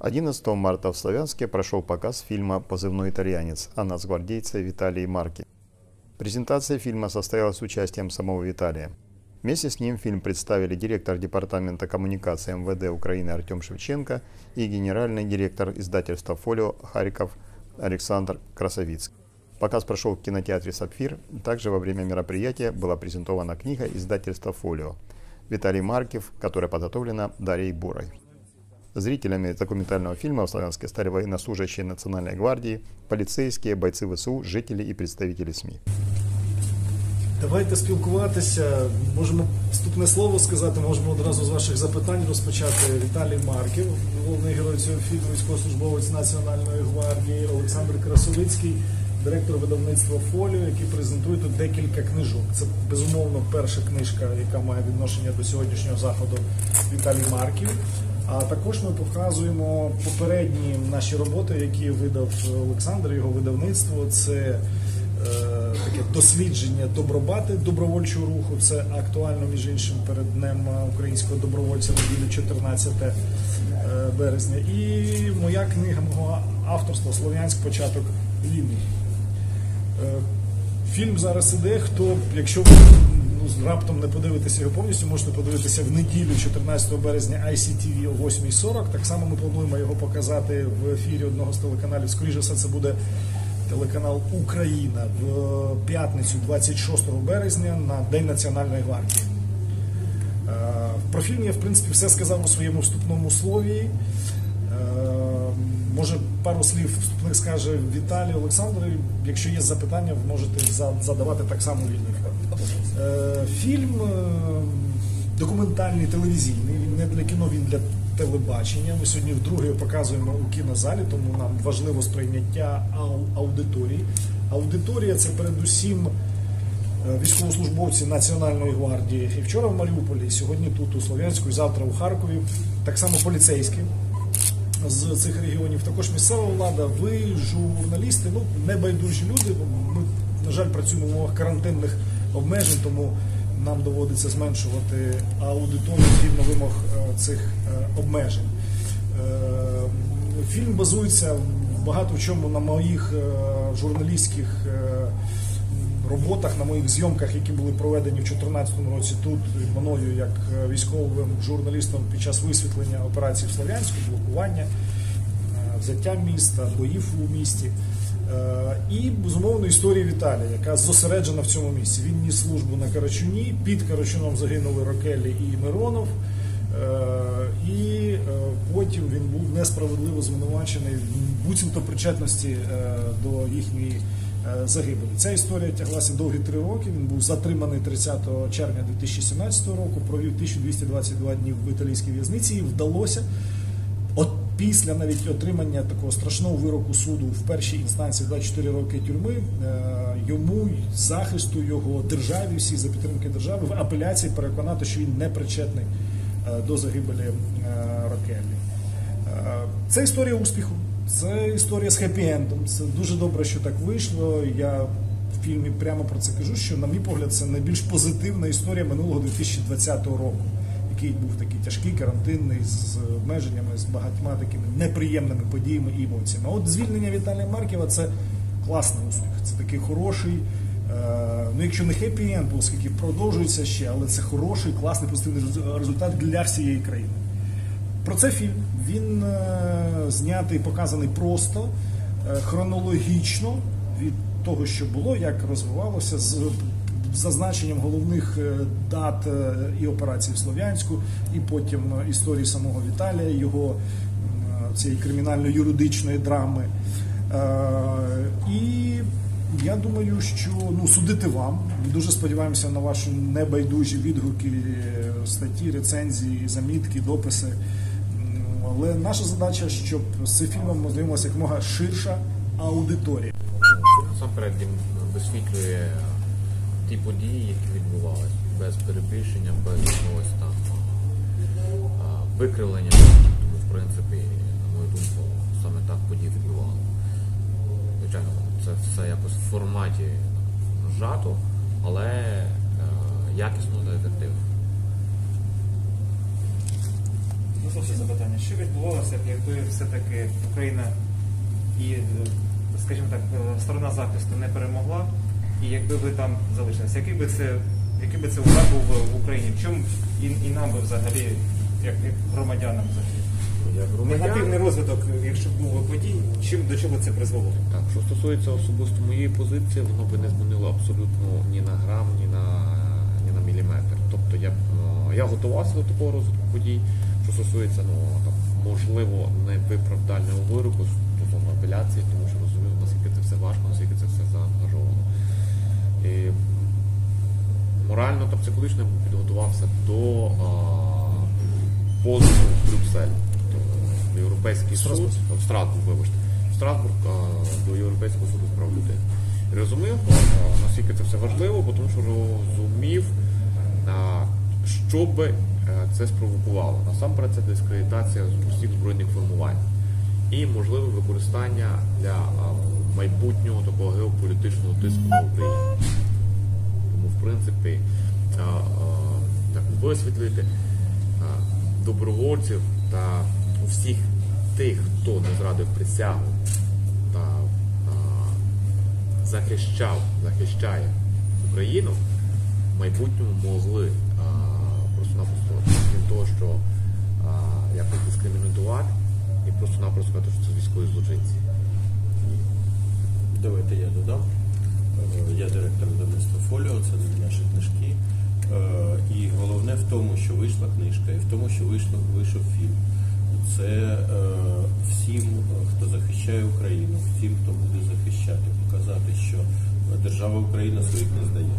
11 марта в Славянске прошел показ фильма «Позывной итальянец» о нацгвардейце Виталии Марке. Презентация фильма состоялась с участием самого Виталия. Вместе с ним фильм представили директор Департамента коммуникации МВД Украины Артем Шевченко и генеральный директор издательства «Фолио» Харьков Александр Красовицкий. Показ прошел в кинотеатре «Сапфир». Также во время мероприятия была презентована книга издательства «Фолио» Виталий Маркев, которая подготовлена Дарьей Бурой. Зрителями документального фильма в Славянске стали военнослужащие Национальной гвардии, полицейские, бойцы ВСУ, жителі і представителі СМІ. Давайте спілкуватися. Можемо вступне слово сказати, можемо одразу з ваших запитань розпочати. Віталій Марків, головний герой цього фільму, військовослужбовець Національної гвардії, Олександр Красовицький, директор видавництва Фоліо, який презентує тут декілька книжок. Це безумовно перша книжка, яка має відношення до сьогоднішнього заходу Віталій Марків. А також ми показуємо попередні наші роботи, які видав Олександр, його видавництво. Це е, таке дослідження добробати добровольчого руху. Це актуально між іншим перед днем українського добровольця неділю 14 е, березня. І моя книга мого авторства Слов'янськ початок війни. Е, Фільм зараз іде. Хто, якщо раптом не подивитеся його повністю, можете подивитися в неділю, 14 березня, ICTV о 8.40. Так само ми плануємо його показати в ефірі одного з телеканалів. Скоріше все, це буде телеканал Україна в п'ятницю, 26 березня, на День Національної гвардії. Е, Про фільм я в принципі все сказав у своєму вступному слові. Е, Може, пару слів вступних скаже Віталій Олександр. Якщо є запитання, ви можете задавати так само вільно. Е, Фільм е, документальний телевізійний. Він не для кіно, він для телебачення. Ми сьогодні вдруге показуємо у кінозалі, тому нам важливо сприйняття аудиторії. Аудиторія це передусім е, військовослужбовці Національної гвардії. І вчора в Маріуполі, і сьогодні тут у Слов'янську, і завтра у Харкові. Так само поліцейські з цих регіонів. Також місцева влада, ви, журналісти, ну небайдужі люди. Ми, на жаль, працюємо в умовах карантинних обмежень, тому нам доводиться зменшувати аудиторію згідно вимог е, цих е, обмежень. Е, Фільм базується багато в чому на моїх журналістських роботах, на моїх зйомках, які були проведені в 2014 році тут мною як військовим журналістом під час висвітлення операції в Слов'янську, блокування, взяття міста, боїв у місті. Е, І безумовно історія Віталія, яка зосереджена в цьому місці. Він ніс службу на Карачуні, під Карачуном загинули Рокелі і Миронов. Е, І е, потім він був несправедливо звинувачений в буцімто причетності до їхньої загибелі. Ця історія тяглася довгі три роки. Він був затриманий 30 червня 2017 року, провів 1222 дні в італійській в'язниці і вдалося. Після навіть отримання такого страшного вироку суду в першій інстанції 24 роки тюрми, е, йому захисту його державі, всі за підтримки держави в апеляції переконати, що він не причетний е, до загибелі е, Рокеллі. Е, Це історія успіху, це історія з хеппі-ендом. Це дуже добре, що так вийшло. Я в фільмі прямо про це кажу, що, на мій погляд, це найбільш позитивна історія минулого 2020 року, який був такий тяжкий, карантинний, з обмеженнями, з багатьма такими неприємними подіями і емоціями. От звільнення Віталія Марківа це класний успіх. Це такий хороший. е, Ну, якщо не хеппі-енд, оскільки продовжується ще, але це хороший, класний, позитивний результат для всієї країни. Про це фільм. Він е, знятий показаний просто, е, хронологічно від того, що було, як розвивалося, з зазначенням головних е, дат е, і операцій в Слов'янську, і потім е, історії самого Віталія, його цієї кримінально-юридичної драми. І я думаю, що ну судити вам. Ми дуже сподіваємося на ваші небайдужі відгуки, статті, рецензії, замітки, дописи. Але наша задача, щоб з цим фільмом ознайомилася якомога ширша аудиторія. Насамперед він висвітлює ті події, які відбувалися, без перебільшення, без якогось там викривлення. Тому, в принципі, на мою думку, саме так події відбувалися. Звичайно, це все якось в форматі зжато, але е, якісно та ефективно. Послухайте запитання. Що відбувалося якби все-таки Україна і, е, скажімо так, е, сторона захисту не перемогла, і якби ви там залишилися? Який би це, який би це удар був в Україні? В чому і, і нам би взагалі, як, як громадянам взагалі? Негативний розвиток, якщо б був подій, чим до чого це призвело? Так, що стосується особисто моєї позиції, воно би не змінило абсолютно ні на грам, ні на, ні на міліметр. Тобто я, е, я готувався до такого розвитку подій, що стосується, ну, там, можливо, невиправдального вироку стосовно апеляції, тому що розумію, наскільки це все важко, наскільки це все заангажовано. І морально та психологічно я підготувався до а, позову в Брюссель, тобто в Європейський суд, в Страсбург, вибачте, в Страсбург а, до Європейського суду з прав людини. Розумів, а, наскільки це все важливо, бо тому що розумів, а, що би е, це спровокувало. Насамперед це дискредитація з усіх збройних формувань і можливе використання для майбутнього такого геополітичного тиску на Україну. Тому, в принципі, а, а, так висвітлити а, добровольців та всіх тих, хто не зрадив присягу та а, захищав, захищає Україну, в майбутньому могли просто-напросто, крім того, що якось дискримінувати і просто-напросто сказати, що це військові злочинці. Давайте я додам. Е, Я директор видавництва Фоліо, це наші книжки. Е, І головне в тому, що вийшла книжка, і в тому, що вийшло, вийшов фільм. Це е, всім, хто захищає Україну, всім, хто буде захищати, показати, що держава Україна своїх не здає.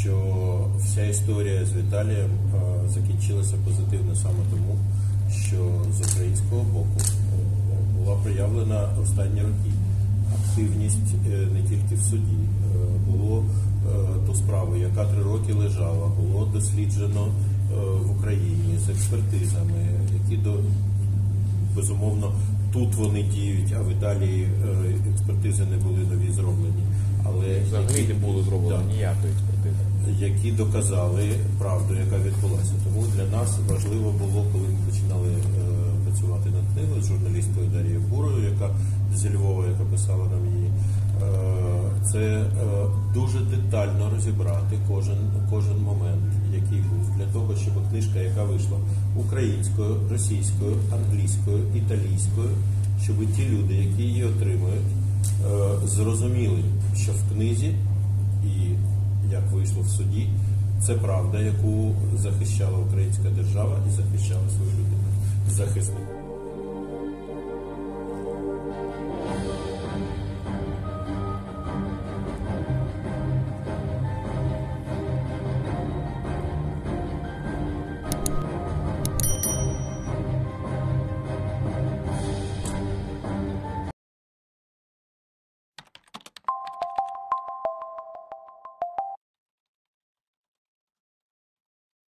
Що вся історія з Віталієм закінчилася позитивно саме тому, що з українського боку була проявлена останні роки активність е, не тільки в суді. Е, Було е, ту справу, яка три роки лежала, було досліджено е, в Україні з експертизами, які до безумовно тут вони діють, а в Італії е, експертизи не були нові зроблені. Але Взагалі які- не було зроблено Так ніякої експертизи. які доказали правду, яка відбулася. Тому для нас важливо було, коли ми починали е, працювати над книгою з журналісткою Дарією Бурою, яка зі Львова, яка писала нам її. е, Це е, дуже детально розібрати кожен, кожен момент, який був, для того, щоб книжка, яка вийшла українською, російською, англійською, італійською, щоб ті люди, які її отримують, е, зрозуміли, що в книзі і як вийшло в суді, це правда, яку захищала українська держава і захищала свою людину захисник.